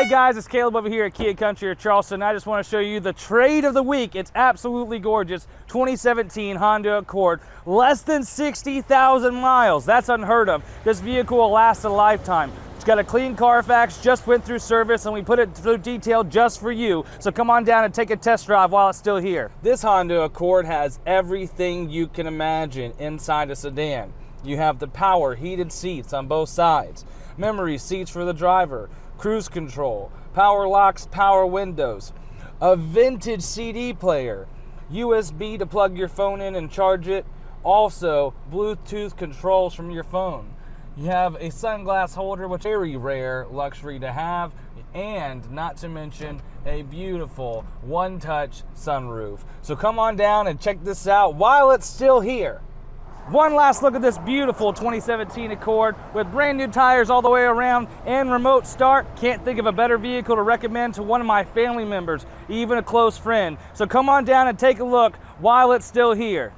Hey guys, it's Caleb over here at Kia Country of Charleston. I just want to show you the trade of the week. It's absolutely gorgeous. 2017 Honda Accord, less than 60,000 miles. That's unheard of. This vehicle will last a lifetime. It's got a clean Carfax, just went through service, and we put it through detail just for you. So come on down and take a test drive while it's still here. This Honda Accord has everything you can imagine inside a sedan. You have the power heated seats on both sides, memory seats for the driver, cruise control, power locks, power windows, a vintage CD player, USB to plug your phone in and charge it, also Bluetooth controls from your phone. You have a sunglass holder, which is very rare luxury to have, and not to mention a beautiful one-touch sunroof. So come on down and check this out while it's still here. One last look at this beautiful 2017 Accord with brand new tires all the way around and remote start. Can't think of a better vehicle to recommend to one of my family members, even a close friend. So come on down and take a look while it's still here.